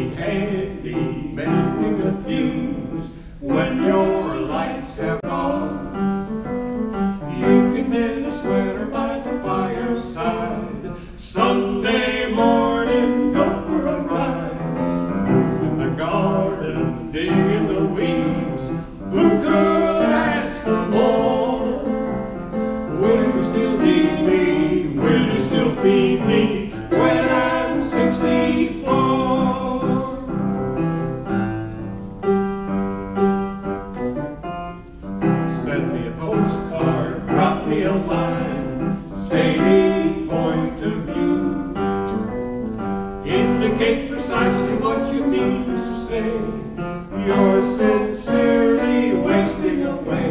be happy making a fuse when your lights have gone. You can knit a sweater by the fireside. Sunday morning, go for a ride. Move in the garden, dig in the weeds. Who could ask for more? Will you still need me? Will you still feed me? postcard drop me a line stating point of view. Indicate precisely what you mean to say. You're sincerely wasting away.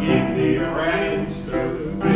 Give me your answer.